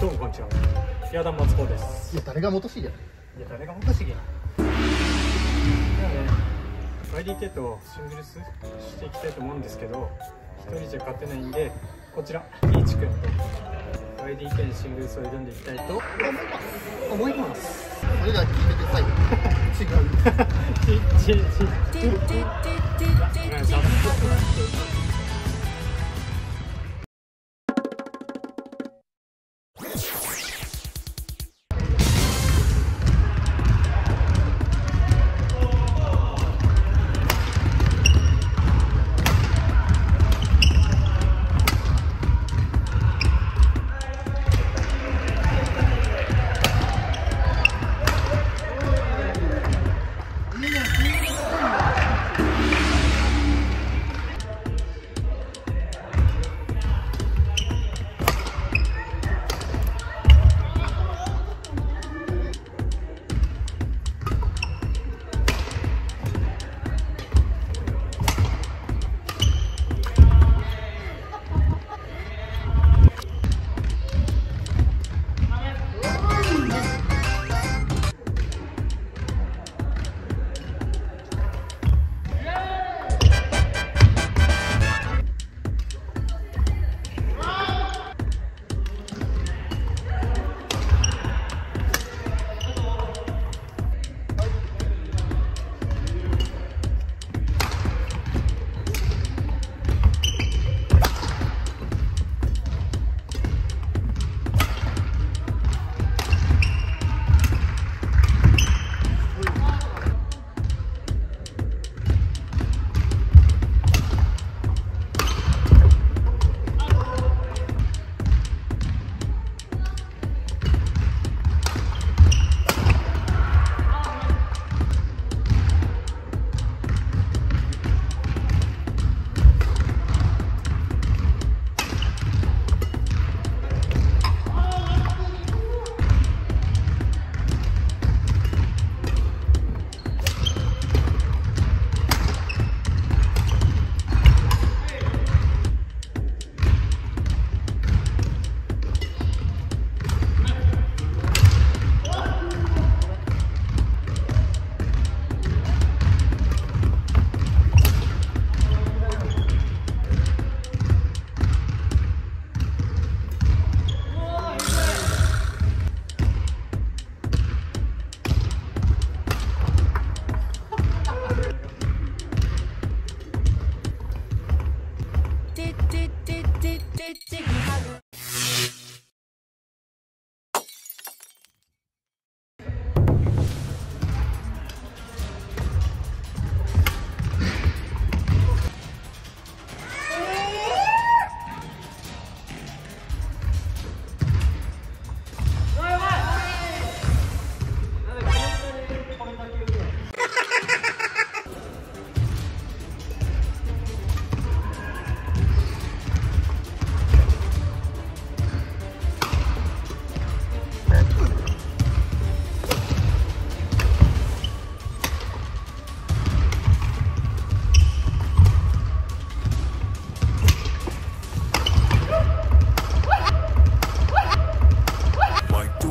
どうもこんにちは。ヤダンマツコです。いや誰が元重やいや、誰が元重なのじゃあね、YDK とシングルスしていきたいと思うんですけど、一人じゃ勝てないんで、こちら、リーチ君。と YDK にシングルスを挑んでいきたいと。思います。それでは聞いてください。違う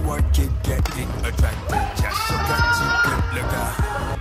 work it, getting attracted. Just so got you good looker.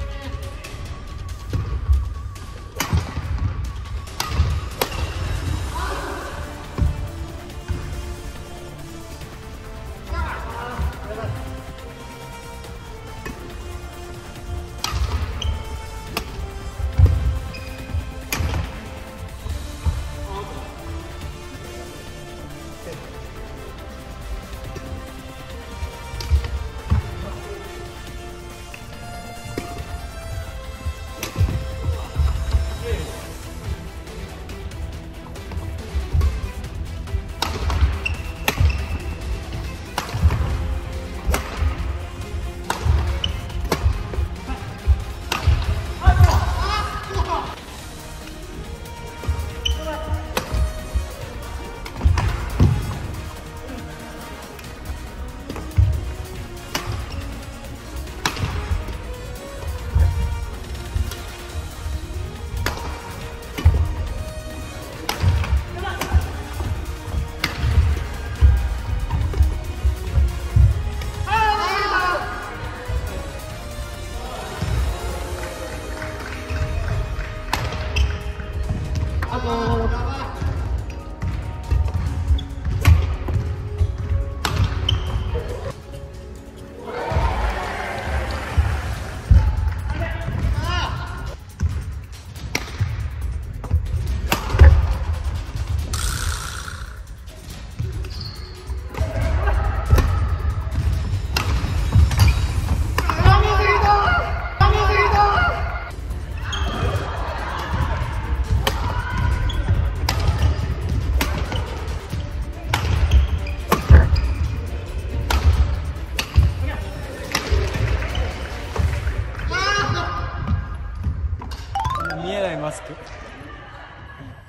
Cô ta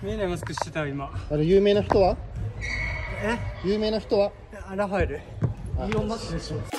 見えないマスクしてた今。あれ有名な人は？え？有名な人は？ラファエル。イーロン・マスクでしょ